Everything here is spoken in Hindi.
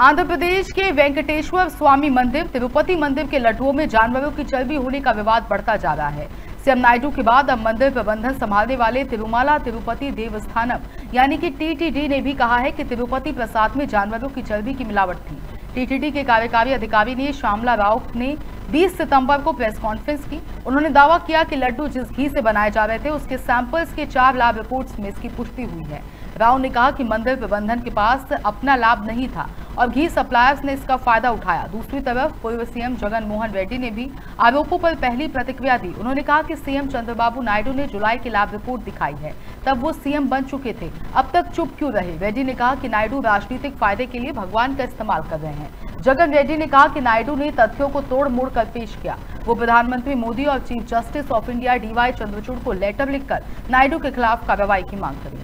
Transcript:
आंध्र प्रदेश के वेंकटेश्वर स्वामी मंदिर, तिरुपति मंदिर के लड्डुओं में जानवरों की चर्बी होने का विवाद बढ़ता जा रहा है। सीएम नायडू के बाद अब मंदिर प्रबंधन संभालने वाले तिरुमाला तिरुपति देवस्थानम, यानी कि टीटीडी ने भी कहा है कि तिरुपति प्रसाद में जानवरों की चर्बी की मिलावट थी। टीटीडी के कार्यकारी अधिकारी ने श्यामला राव ने 20 सितंबर को प्रेस कॉन्फ्रेंस की। उन्होंने दावा किया कि लड्डू जिस घी से बनाए जा रहे थे, उसके सैंपल्स के चार लैब रिपोर्ट्स में इसकी पुष्टि हुई है। राव ने कहा कि मंदिर प्रबंधन के पास अपना लाभ नहीं था। और घी सप्लायर्स ने इसका फ़ायदा उठाया। दूसरी तरफ़ पूर्व सीएम जगन मोहन रेड्डी ने भी आरोपों पर पहली प्रतिक्रिया दी। उन्होंने कहा कि सीएम चंद्रबाबू नायडू ने जुलाई की लाभ रिपोर्ट दिखाई है। तब वो सीएम बन चुके थे। अब तक चुप क्यों रहे? रेड्डी ने कहा कि नायडू राजनीतिक फ़ायदे के लिए भगवान का इस्तेमाल कर रहे हैं। जगन रेड्डी ने कहा कि नायडू ने तथ्यों को तोड़ मोड़ कर पेश किया। वो प्रधानमंत्री मोदी और chief justice of India D Y Chandrachud को लेटर लिखकर नायडू के खिलाफ कार्रवाई की मांग करेंगे